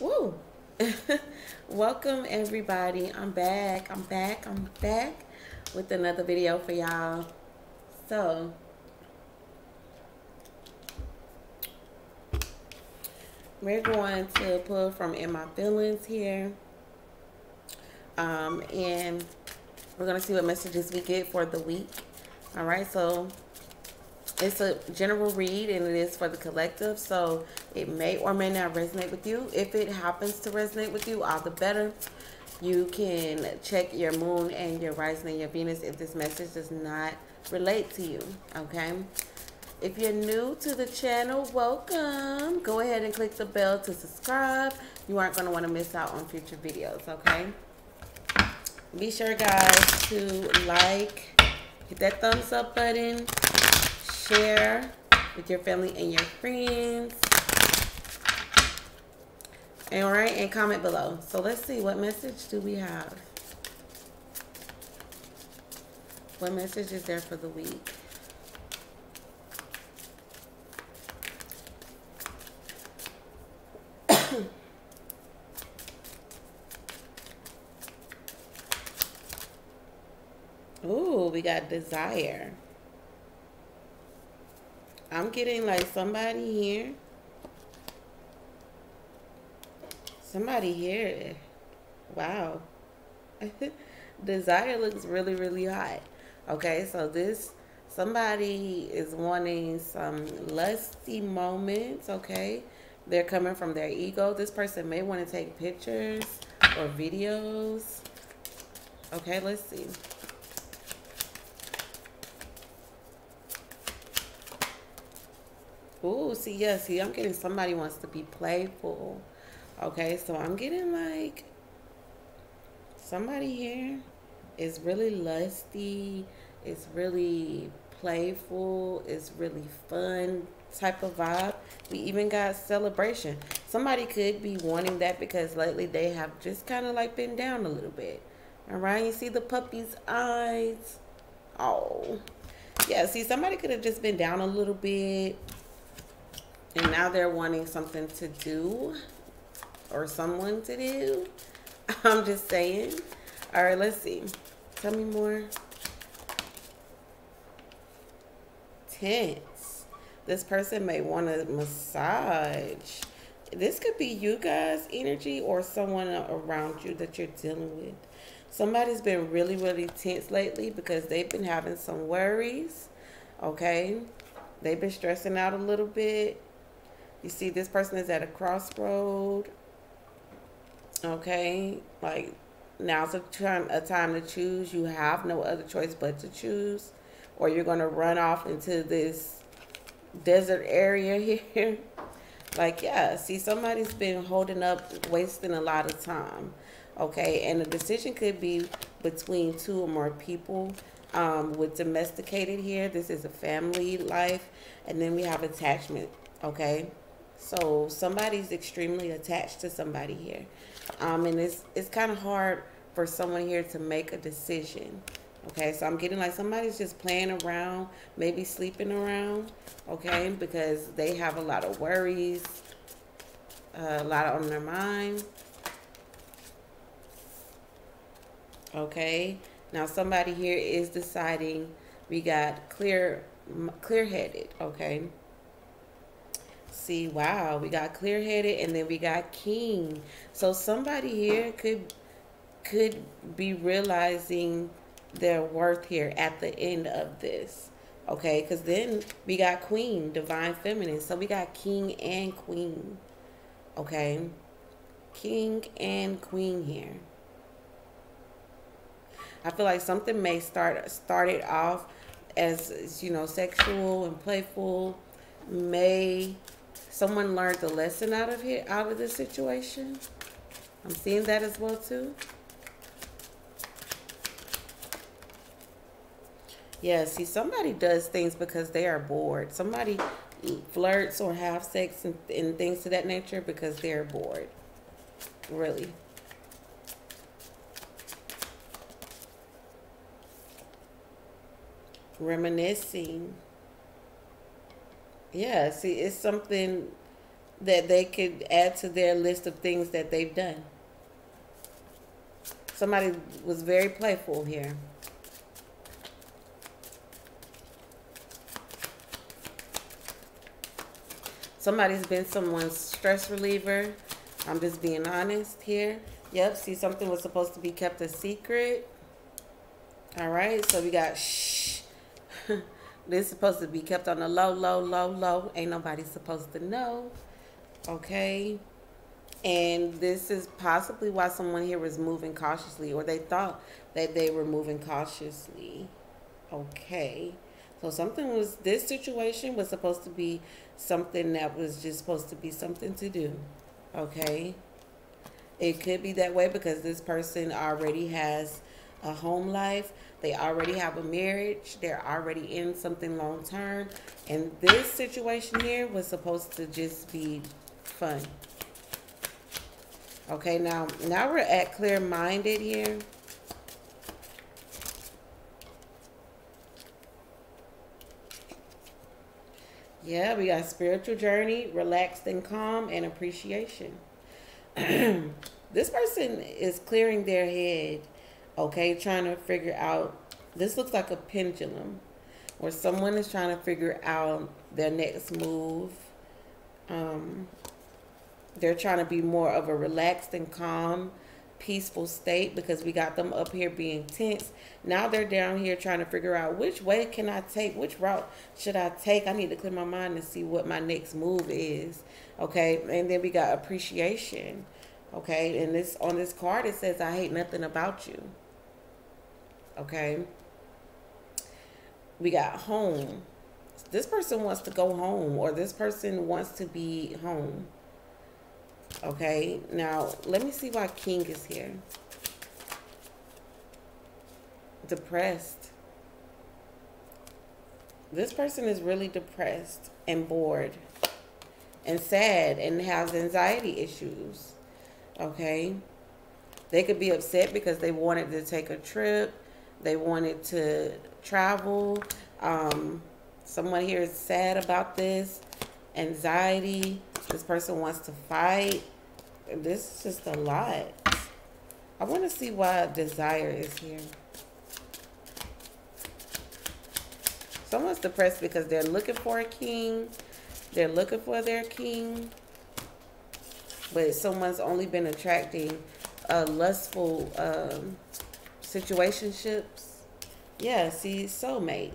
Woo! Welcome everybody. I'm back. I'm back. I'm back with another video for y'all. So, we're going to pull from In My Feelings here. Um, and we're to see what messages we get for the week. All right, so it's a general read and it is for the collective so it may or may not resonate with you. If it happens to resonate with you all the better. You can check your moon and your rising and your venus if this message does not relate to you okay? If you're new to the channel welcome. Go ahead and click the bell to subscribe. You aren't going to want to miss out on future videos okay? Be sure guys to like hit that thumbs up button share with your family and your friends. All right, and comment below. So let's see, what message do we have? What message is there for the week? Ooh, we got desire. I'm getting like somebody here. Somebody here. Wow. Desire looks really, really hot. Okay, so this somebody is wanting some lusty moments, okay? They're coming from their ego. This person may want to take pictures or videos. Okay, let's see. Ooh, see, yeah, see, I'm getting somebody wants to be playful. Okay, so I'm getting like somebody here is really lusty, is really playful, is really fun type of vibe. We even got celebration. Somebody could be wanting that because lately they have just kind of like been down a little bit. All right, you see the puppy's eyes. Oh, yeah. See, somebody could have just been down a little bit and now they're wanting something to do or someone to do. I'm just saying. All right, let's see. Tell me more. Tense. This person may want a massage. This could be you guys' energy or someone around you that you're dealing with. Somebody's been really, really tense lately because they've been having some worries. Okay. They've been stressing out a little bit you see, this person is at a crossroad. Okay, like now's a time a time to choose. You have no other choice but to choose, or you're gonna run off into this desert area here. like, yeah, see, somebody's been holding up, wasting a lot of time. Okay, and the decision could be between two or more people. Um, with domesticated here, this is a family life, and then we have attachment. Okay. So somebody's extremely attached to somebody here. Um, and it's, it's kind of hard for someone here to make a decision. Okay, so I'm getting like somebody's just playing around, maybe sleeping around, okay, because they have a lot of worries, uh, a lot on their mind. Okay, now somebody here is deciding we got clear, clear headed, okay see wow we got clear headed and then we got king so somebody here could could be realizing their worth here at the end of this okay? Because then we got queen divine feminine. So we got king and queen okay? King and queen here. I feel like something may start started off as you know sexual and playful may someone learned the lesson out of here out of this situation? I'm seeing that as well too. Yeah see somebody does things because they are bored. Somebody flirts or have sex and, and things to that nature because they're bored. Really. Reminiscing yeah, see, it's something that they could add to their list of things that they've done. Somebody was very playful here. Somebody's been someone's stress reliever. I'm just being honest here. Yep, see something was supposed to be kept a secret. All right, so we got shh. this is supposed to be kept on the low, low, low, low. Ain't nobody supposed to know. Okay. And this is possibly why someone here was moving cautiously, or they thought that they were moving cautiously. Okay. So something was, this situation was supposed to be something that was just supposed to be something to do. Okay. It could be that way because this person already has a home life. They already have a marriage. They're already in something long term. And this situation here was supposed to just be fun. Okay, now now we're at clear minded here. Yeah, we got spiritual journey, relaxed and calm, and appreciation. this person is clearing their head, okay, trying to figure out. This looks like a pendulum, where someone is trying to figure out their next move. Um, they're trying to be more of a relaxed and calm peaceful state because we got them up here being tense. Now they're down here trying to figure out which way can I take, which route should I take. I need to clear my mind and see what my next move is. Okay, and then we got appreciation. Okay, and this on this card it says I hate nothing about you. Okay. We got home. This person wants to go home or this person wants to be home. Okay, now let me see why King is here. Depressed. This person is really depressed and bored and sad and has anxiety issues. Okay. They could be upset because they wanted to take a trip. They wanted to travel. Um, someone here is sad about this. Anxiety. This person wants to fight this is just a lot. I want to see why desire is here. Someone's depressed because they're looking for a king. They're looking for their king. But someone's only been attracting a lustful um, situationships. Yeah, see, soulmates.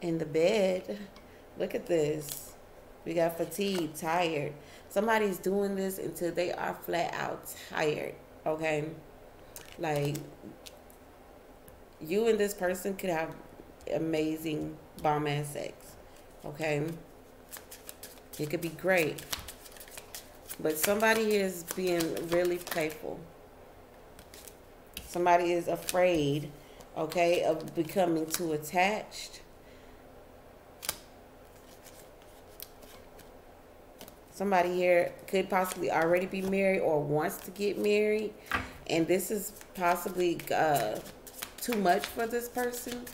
In the bed. Look at this. We got fatigue, tired. Somebody's doing this until they are flat out tired. Okay. Like you and this person could have amazing bomb ass sex. Okay. It could be great. But somebody is being really playful. Somebody is afraid, okay, of becoming too attached. Somebody here could possibly already be married or wants to get married and this is possibly uh, too much for this person.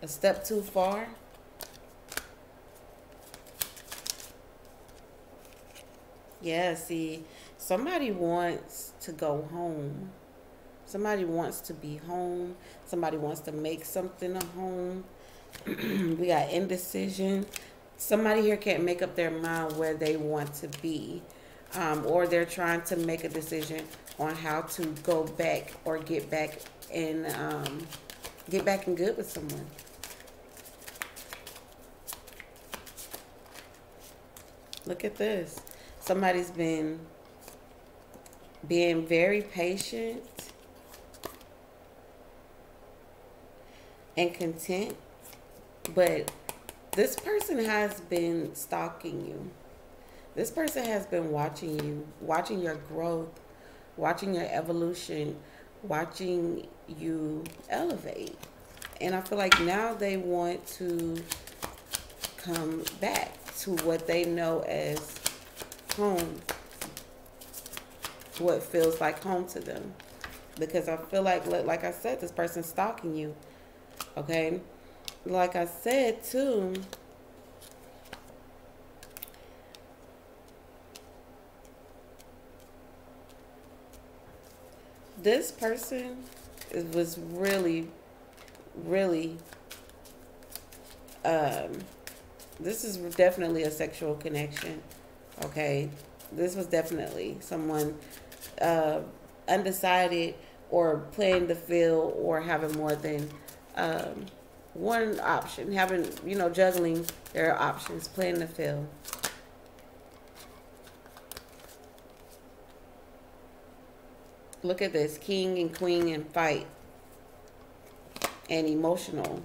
A step too far. Yeah see somebody wants to go home somebody wants to be home somebody wants to make something a home we got indecision somebody here can't make up their mind where they want to be um, or they're trying to make a decision on how to go back or get back and um, get back in good with someone. Look at this. Somebody's been being very patient and content, but this person has been stalking you. This person has been watching you, watching your growth, watching your evolution, watching you elevate. And I feel like now they want to come back to what they know as home, what feels like home to them. Because I feel like, like I said, this person's stalking you. Okay? Like I said, too, this person was really, really, um, this is definitely a sexual connection. Okay. This was definitely someone uh, undecided or playing the field or having more than um, one option, having you know juggling their options, playing the field. Look at this king and queen and fight and emotional.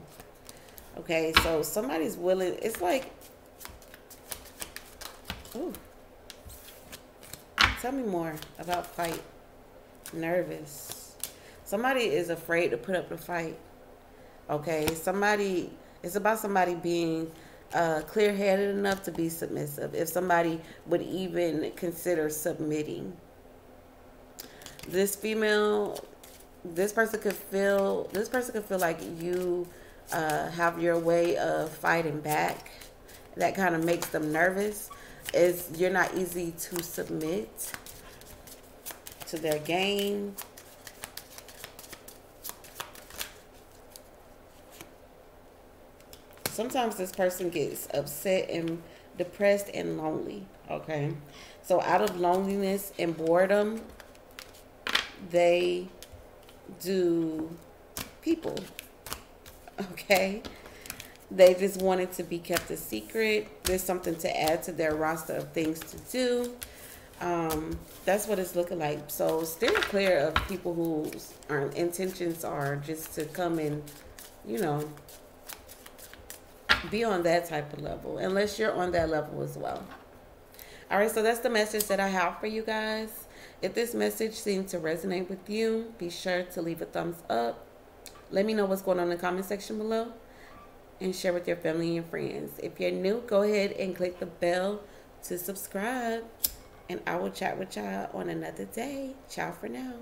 Okay, so somebody's willing. It's like, ooh. Tell me more about fight. Nervous. Somebody is afraid to put up the fight. Okay, somebody. It's about somebody being uh, clear-headed enough to be submissive. If somebody would even consider submitting this female this person could feel this person could feel like you uh, have your way of fighting back that kind of makes them nervous is you're not easy to submit to their game sometimes this person gets upset and depressed and lonely okay so out of loneliness and boredom they do people. Okay? They just wanted to be kept a secret. There's something to add to their roster of things to do. Um, that's what it's looking like. So steer clear of people whose intentions are just to come and, you know, be on that type of level, unless you're on that level as well. All right, so that's the message that I have for you guys. If this message seemed to resonate with you, be sure to leave a thumbs up. Let me know what's going on in the comment section below and share with your family and friends. If you're new, go ahead and click the bell to subscribe. And I will chat with y'all on another day. Ciao for now.